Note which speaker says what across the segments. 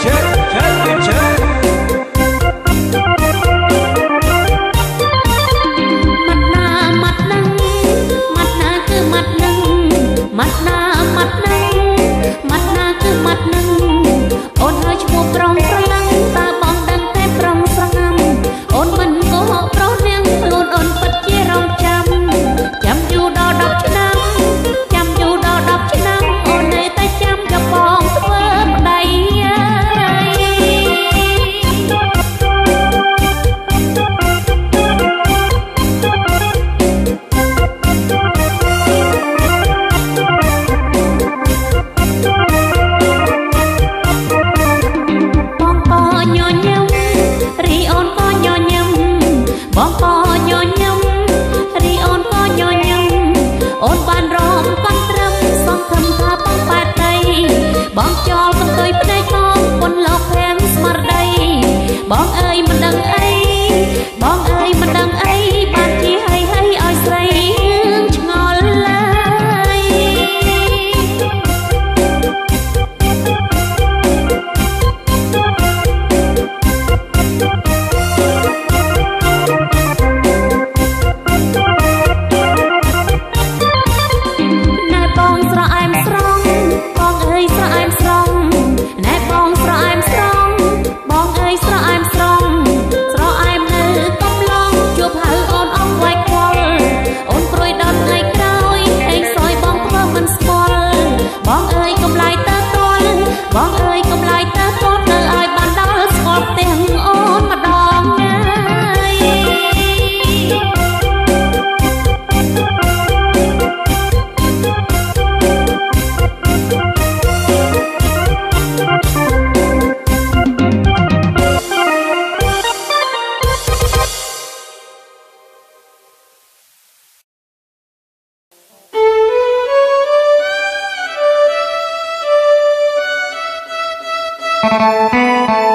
Speaker 1: check. រំ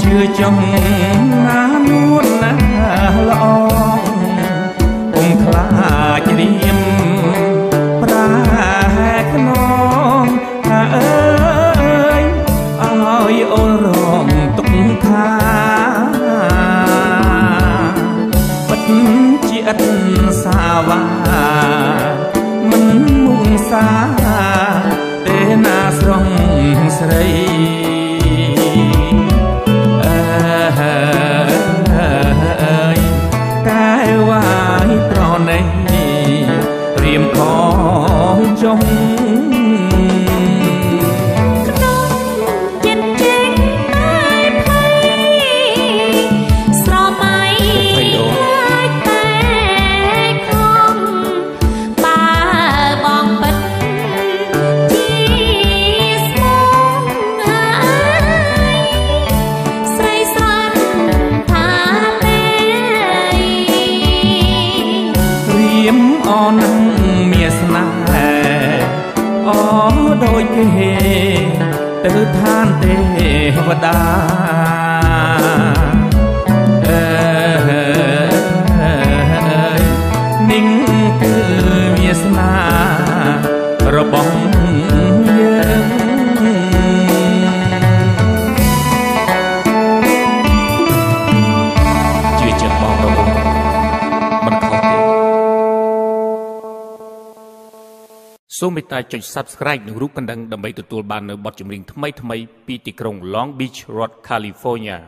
Speaker 1: ជឿចង់ ទៅ
Speaker 2: ឋានទេវតាអើយនិងគឺមានស្នារបស់ សូមមេត្តាចុច Subscribe និងរូបកណ្ដឹងដើម្បីទទួលបាននូវបទចម្រៀងថ្មីៗពីទីក្រុង Long Beach រដ្ឋ California